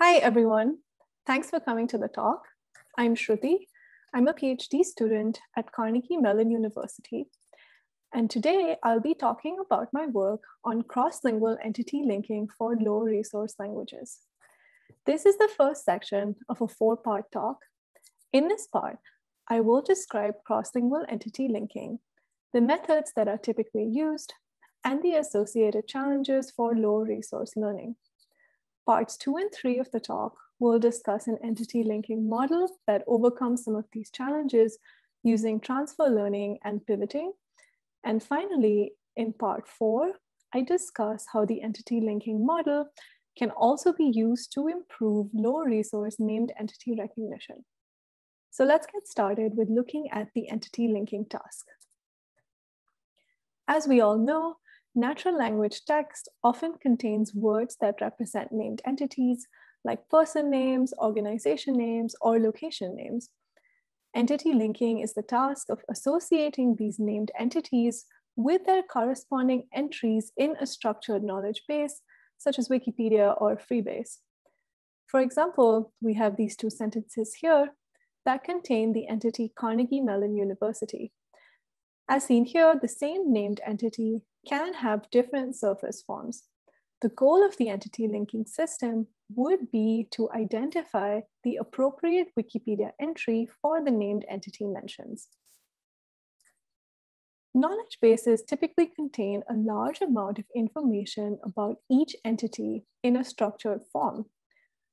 Hi, everyone. Thanks for coming to the talk. I'm Shruti. I'm a PhD student at Carnegie Mellon University. And today I'll be talking about my work on cross-lingual entity linking for low resource languages. This is the first section of a four-part talk. In this part, I will describe cross-lingual entity linking, the methods that are typically used, and the associated challenges for low resource learning. Parts two and three of the talk will discuss an entity linking model that overcomes some of these challenges using transfer learning and pivoting. And finally, in part four, I discuss how the entity linking model can also be used to improve low resource named entity recognition. So let's get started with looking at the entity linking task. As we all know, Natural language text often contains words that represent named entities like person names, organization names, or location names. Entity linking is the task of associating these named entities with their corresponding entries in a structured knowledge base, such as Wikipedia or Freebase. For example, we have these two sentences here that contain the entity Carnegie Mellon University. As seen here, the same named entity can have different surface forms. The goal of the entity linking system would be to identify the appropriate Wikipedia entry for the named entity mentions. Knowledge bases typically contain a large amount of information about each entity in a structured form.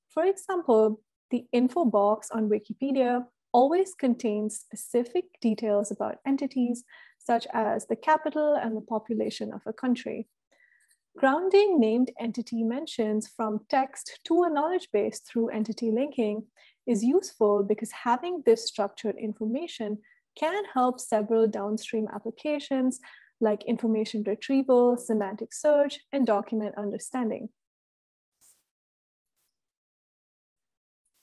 For example, the info box on Wikipedia always contains specific details about entities such as the capital and the population of a country. Grounding named entity mentions from text to a knowledge base through entity linking is useful because having this structured information can help several downstream applications like information retrieval, semantic search, and document understanding.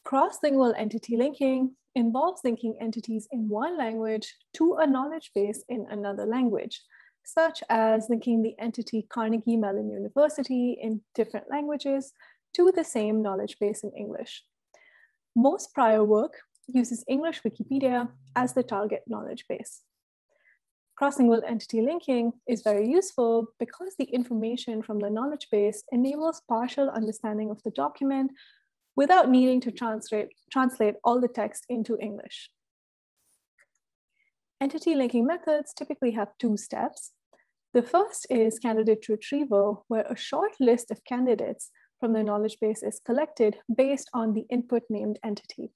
Cross-lingual entity linking involves linking entities in one language to a knowledge base in another language, such as linking the entity Carnegie Mellon University in different languages to the same knowledge base in English. Most prior work uses English Wikipedia as the target knowledge base. Cross-lingual entity linking is very useful because the information from the knowledge base enables partial understanding of the document without needing to translate, translate all the text into English. Entity linking methods typically have two steps. The first is candidate retrieval, where a short list of candidates from the knowledge base is collected based on the input named entity.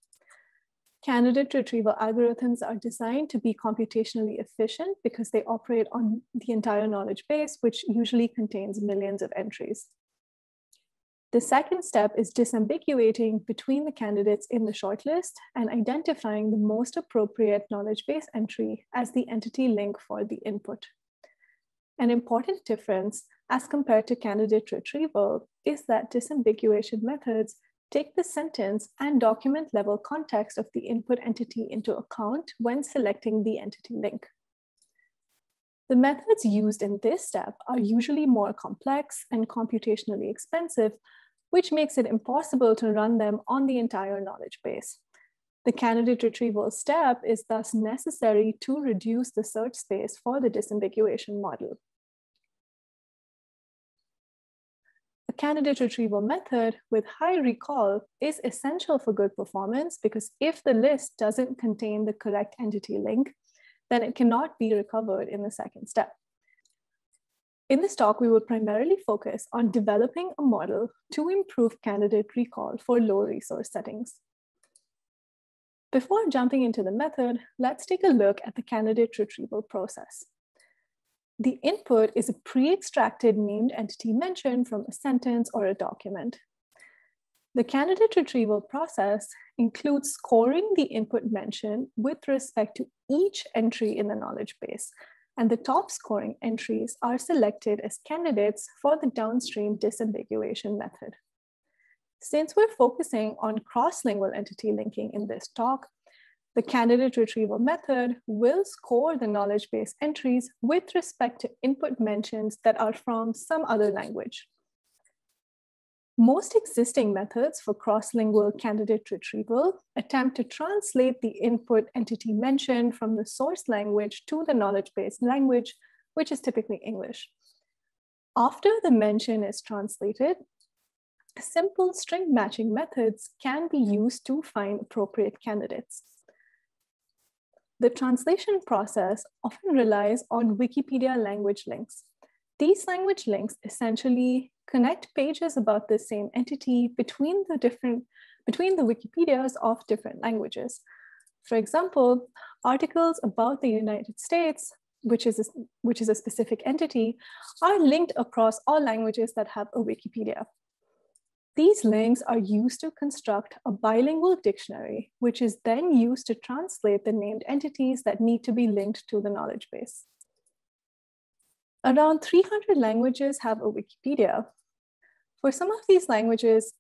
Candidate retrieval algorithms are designed to be computationally efficient because they operate on the entire knowledge base, which usually contains millions of entries. The second step is disambiguating between the candidates in the shortlist and identifying the most appropriate knowledge base entry as the entity link for the input. An important difference as compared to candidate retrieval is that disambiguation methods take the sentence and document level context of the input entity into account when selecting the entity link. The methods used in this step are usually more complex and computationally expensive, which makes it impossible to run them on the entire knowledge base. The candidate retrieval step is thus necessary to reduce the search space for the disambiguation model. A candidate retrieval method with high recall is essential for good performance because if the list doesn't contain the correct entity link, then it cannot be recovered in the second step. In this talk, we will primarily focus on developing a model to improve candidate recall for low resource settings. Before jumping into the method, let's take a look at the candidate retrieval process. The input is a pre-extracted named entity mention from a sentence or a document. The candidate retrieval process includes scoring the input mention with respect to each entry in the knowledge base, and the top scoring entries are selected as candidates for the downstream disambiguation method. Since we're focusing on cross-lingual entity linking in this talk, the candidate retrieval method will score the knowledge base entries with respect to input mentions that are from some other language. Most existing methods for cross-lingual candidate retrieval attempt to translate the input entity mentioned from the source language to the knowledge-based language, which is typically English. After the mention is translated, simple string matching methods can be used to find appropriate candidates. The translation process often relies on Wikipedia language links. These language links essentially connect pages about the same entity between the different between the Wikipedias of different languages. For example, articles about the United States, which is, a, which is a specific entity, are linked across all languages that have a Wikipedia. These links are used to construct a bilingual dictionary, which is then used to translate the named entities that need to be linked to the knowledge base. Around 300 languages have a Wikipedia. For some of these languages,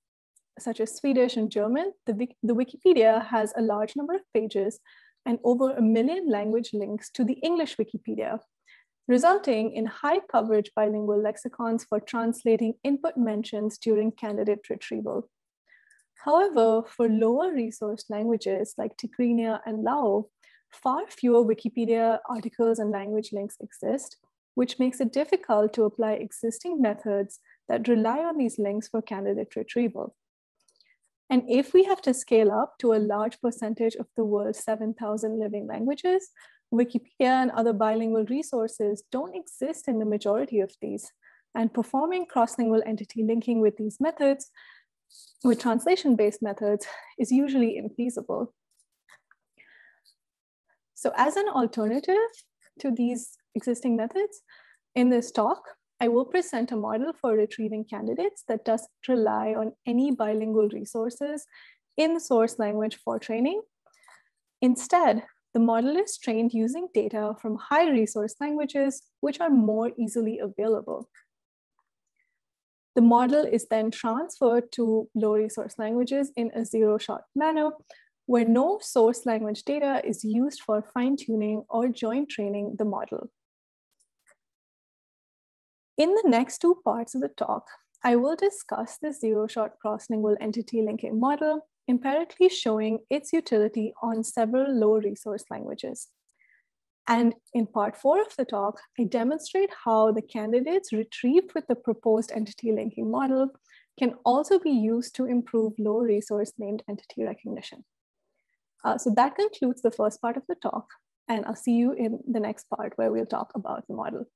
such as Swedish and German, the, the Wikipedia has a large number of pages and over a million language links to the English Wikipedia, resulting in high coverage bilingual lexicons for translating input mentions during candidate retrieval. However, for lower resourced languages like Tigrinya and Lao, far fewer Wikipedia articles and language links exist, which makes it difficult to apply existing methods that rely on these links for candidate retrieval. And if we have to scale up to a large percentage of the world's 7,000 living languages, Wikipedia and other bilingual resources don't exist in the majority of these. And performing cross-lingual entity linking with these methods, with translation-based methods, is usually infeasible. So as an alternative to these existing methods. In this talk, I will present a model for retrieving candidates that doesn't rely on any bilingual resources in the source language for training. Instead, the model is trained using data from high resource languages, which are more easily available. The model is then transferred to low resource languages in a zero shot manner, where no source language data is used for fine tuning or joint training the model. In the next two parts of the talk, I will discuss the zero-shot cross-lingual entity linking model, empirically showing its utility on several low-resource languages. And in part four of the talk, I demonstrate how the candidates retrieved with the proposed entity linking model can also be used to improve low resource named entity recognition. Uh, so that concludes the first part of the talk, and I'll see you in the next part where we'll talk about the model.